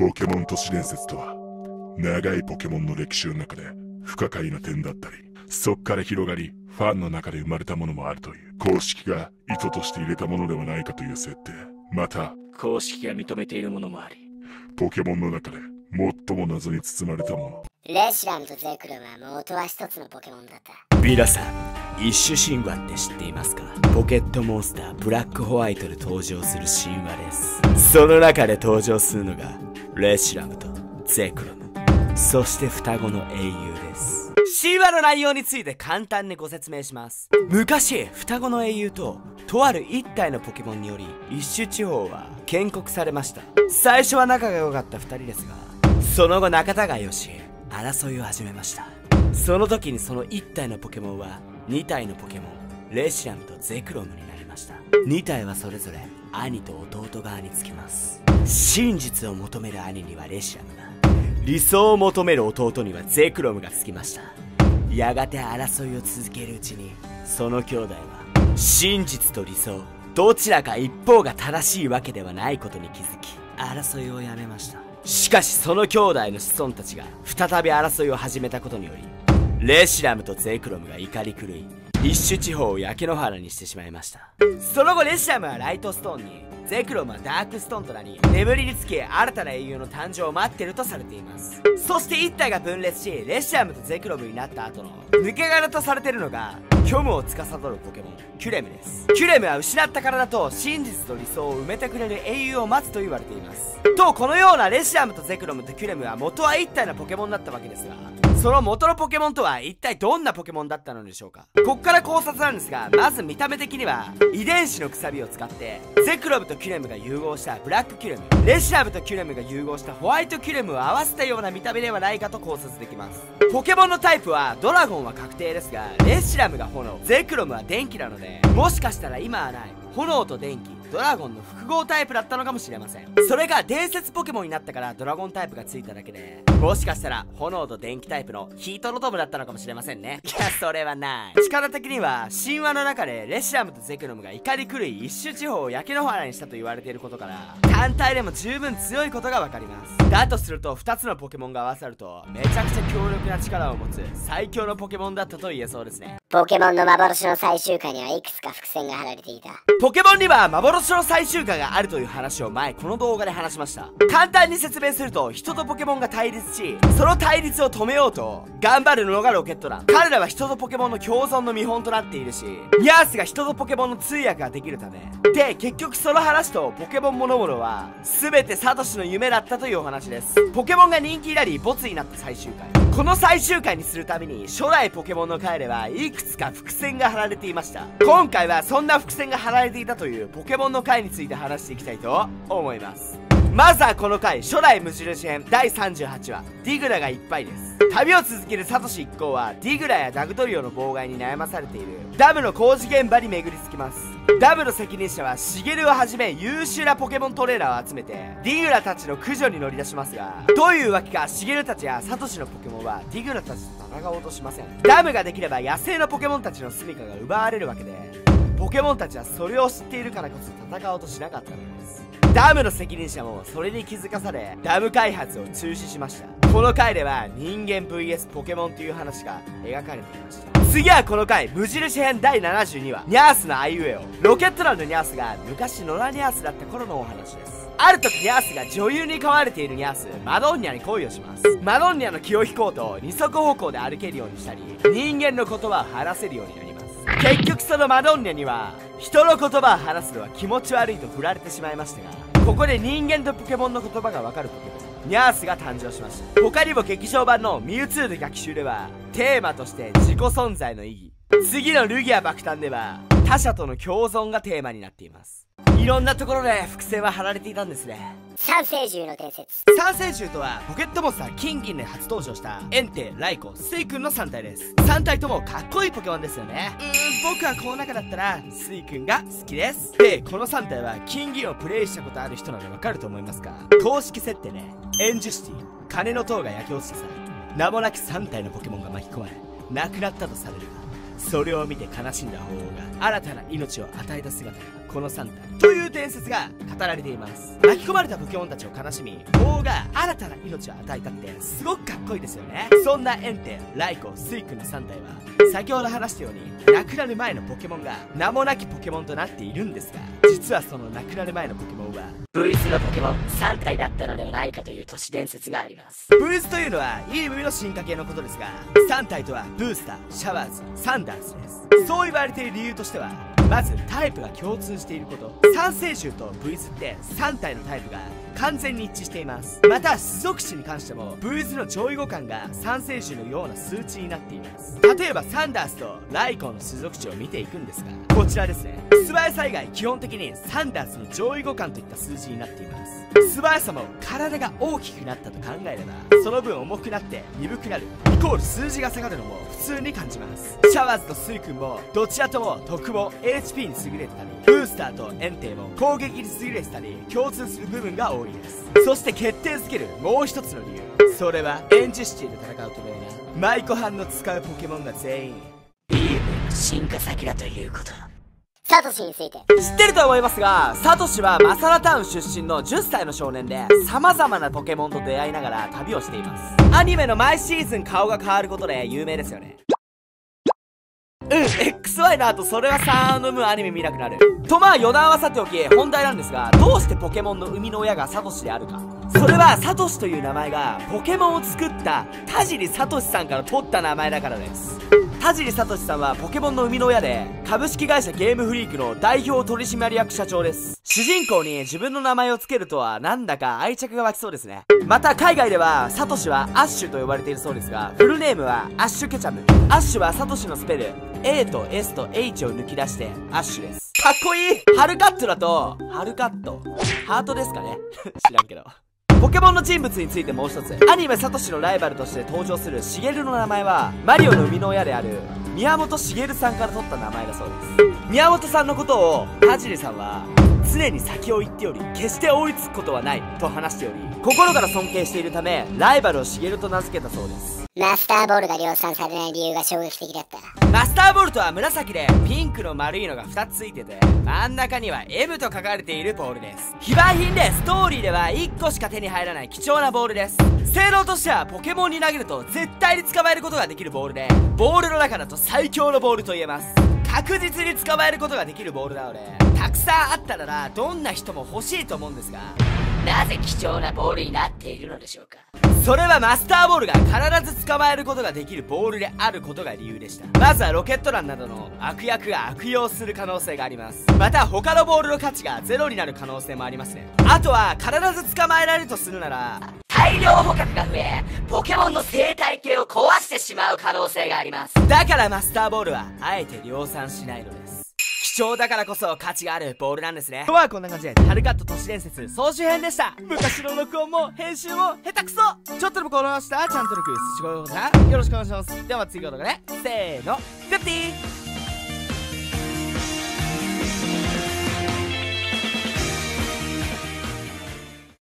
ポケモン都市伝説とは長いポケモンの歴史の中で不可解な点だったりそっから広がりファンの中で生まれたものもあるという公式が意図として入れたものではないかという設定。また公式が認めているものもありポケモンの中で最も謎に包まれたもの。レシラムとゼクロムは元は一つのポケモンだった。皆さん一種神話って知っていますか？ポケットモンスターブラックホワイトで登場する神話です。その中で登場するのがレシラムとゼクロム。そして双子の英雄です。神話の内容について簡単にご説明します。昔双子の英雄ととある一体のポケモンにより一種地方は建国されました。最初は仲が良かった2人ですがその後仲違いをし争いを始めました。その時にその1体のポケモンは2体のポケモンレシラムとゼクロムになりました。2体はそれぞれ兄と弟側につきます。真実を求める兄にはレシラムが理想を求める弟にはゼクロムがつきました。やがて争いを続けるうちにその兄弟は真実と理想どちらか一方が正しいわけではないことに気づき争いをやめました。しかしその兄弟の子孫たちが再び争いを始めたことによりレシラムとゼクロムが怒り狂いイッシュ地方を焼け野原にしてしまいました。その後レシラムはライトストーンにゼクロムはダークストーンとなり眠りにつき新たな英雄の誕生を待ってるとされています。そして一体が分裂しレシラムとゼクロムになった後の抜け殻とされているのが虚無を司るポケモンキュレムです。キュレムは失った体と真実と理想を埋めてくれる英雄を待つと言われています。とこのようなレシラムとゼクロムとキュレムは元は一体のポケモンだったわけですがその元のポケモンとは一体どんなポケモンだったのでしょうか？こっから考察なんですがまず見た目的には遺伝子のくさびを使ってゼクロムとキュレムが融合したブラックキュレムレシラムとキュレムが融合したホワイトキュレムを合わせたような見た目ではないかと考察できます。ポケモンのタイプはドラゴンは確定ですがレシラムが炎ゼクロムは電気なのでもしかしたら今はない。炎と電気。ドラゴンの複合タイプだったのかもしれません。それが伝説ポケモンになったからドラゴンタイプがついただけで。もしかしたら炎と電気タイプのヒートロトムだったのかもしれませんね。いやそれはない。力的には神話の中でレシラムとゼクロムが怒り狂い一種地方を焼け野原にしたと言われていることから単体でも十分強いことが分かります。だとすると2つのポケモンが合わさるとめちゃくちゃ強力な力を持つ最強のポケモンだったと言えそうですね。ポケモンの幻の最終回にはいくつか伏線が張られていた。ポケモンには幻の最終回があるという話を前この動画で話しました。簡単に説明すると人とポケモンが対立しその対立を止めようと頑張るのがロケット団。彼らは人とポケモンの共存の見本となっているしニャースが人とポケモンの通訳ができるため。で結局その話とポケモン物々は全てサトシの夢だったというお話です。ポケモンが人気になりボツになった最終回。この最終回にするために初代ポケモンの帰れはいくつか伏線が張られていました。今回はそんな伏線が張られていたというポケモンの回について話していきたいと思います。まずはこの回初代無印編第38話。ディグラがいっぱいです。旅を続けるサトシ一行はディグラやダグトリオの妨害に悩まされている。ダムの工事現場に巡り着きます。ダムの責任者はシゲルをはじめ優秀なポケモントレーナーを集めてディグラたちの駆除に乗り出しますがどういうわけかシゲルたちやサトシのポケモンはディグラたちと戦おうとしません。ダムができれば野生のポケモンたちの住処が奪われるわけで。ポケモンたちはそれを知っているからこそ戦おうとしなかったのです。ダムの責任者もそれに気づかされダム開発を中止しました。この回では人間 VS ポケモンという話が描かれていました。次はこの回無印編第72話ニャースのアイウェオロケット団のニャースが昔ノラニャースだった頃のお話です。ある時ニャースが女優に飼われているニャースマドンニャに恋をします。マドンニャの気を引こうと二足歩行で歩けるようにしたり人間の言葉を話せるようになり結局そのマドンニャには人の言葉を話すのは気持ち悪いと振られてしまいましたがここで人間とポケモンの言葉がわかるポケモンニャースが誕生しました。他にも劇場版のミュウツーの逆襲ではテーマとして自己存在の意義。次のルギア爆誕では他者との共存がテーマになっています。いろんなところで伏線は張られていたんですね。三聖獣の伝説。三聖獣とはポケットモンスターキンギンで初登場したエンテライコスイ君の3体です。3体ともかっこいいポケモンですよね。うーん僕はこの中だったらスイ君が好きです。でこの3体はキンギンをプレイしたことある人ならわかると思いますが公式設定ねエンジュシティ金の塔が焼け落ちてさ名もなき3体のポケモンが巻き込まれ亡くなったとされる。がそれを見て悲しんだ鳳凰が新たな命を与えた姿がこの3体という伝説が語られています。巻き込まれたポケモンたちを悲しみ王が新たな命を与えたってすごくかっこいいですよね。そんなエンテライコスイクの3体は先ほど話したように亡くなる前のポケモンが名もなきポケモンとなっているんですが実はその亡くなる前のポケモンはブイスのポケモン3体だったのではないかという都市伝説があります。ブースというのはいい意味の進化系のことですが3体とはブースターシャワーズサンダースです。そう言われている理由としてはまずタイプが共通していること。三星獣とブイズって3体のタイプが完全に一致しています。また種族値に関してもブイズの上位互換が三星獣のような数値になっています。例えばサンダースとライコンの種族値を見ていくんですがこちらですね。素早さ以外基本的にサンダースの上位互換といった数字になっています。素早さも体が大きくなったと考えればその分重くなって鈍くなるイコール数字が下がるのも普通に感じます。シャワーズとスイ君もどちらとも特も HP に優れてたりブースターとエンテイも攻撃に優れてたり共通する部分が多いです。そして決定づけるもう一つの理由。それはエンジシティで戦うトレーナーマイコハンの使うポケモンが全員。ビームの進化先だということ。サトシについて。知ってると思いますがサトシはマサラタウン出身の10歳の少年で様々なポケモンと出会いながら旅をしています。アニメの毎シーズン顔が変わることで有名ですよね。うん XY の後それはサーのムアニメ見なくなる。とまあ余談はさておき本題なんですがどうしてポケモンの生みの親がサトシであるか。それはサトシという名前がポケモンを作った田尻サトシさんから取った名前だからです。田尻聡さんはポケモンの生みの親で株式会社ゲームフリークの代表取締役社長です。主人公に自分の名前を付けるとはなんだか愛着が湧きそうですね。また海外ではサトシはアッシュと呼ばれているそうですがフルネームはアッシュケチャム。アッシュはサトシのスペル A と S と H を抜き出してアッシュです。かっこいい！ハルカットだとハルカット。ハートですかね。知らんけど。ポケモンの人物についてもう一つアニメサトシのライバルとして登場するシゲルの名前はマリオの生みの親である宮本茂さんから取った名前だそうです。宮本さんのことを田尻さんは常に先を行っており決して追いつくことはないと話しており心から尊敬しているためライバルを茂と名付けたそうです。マスターボールが量産されない理由が衝撃的だった。マスターボルトは紫でピンクの丸いのが2つついてて真ん中には M と書かれているボールです。非売品でストーリーでは1個しか手に入らない貴重なボールです。性能としてはポケモンに投げると絶対に捕まえることができるボールでボールの中だと最強のボールと言えます確実に捕まえることができるボールだ俺。たくさんあったならどんな人も欲しいと思うんですが。なぜ貴重なボールになっているのでしょうか？それはマスターボールが必ず捕まえることができるボールであることが理由でした。まずはロケット弾などの悪役が悪用する可能性があります。また他のボールの価値がゼロになる可能性もありますね。あとは必ず捕まえられるとするなら大量捕獲が増えポケモンの生態系を壊してしまう可能性があります。だからマスターボールはあえて量産しないのです貴重だからこそ価値があるボールなんですね。とはこんな感じでタルカット都市伝説総集編でした。昔の録音も編集も下手くそ。ちょっとでもこのましたらちゃんと録音すしご用だよろしくお願いします。では次の動画でせーのグッティー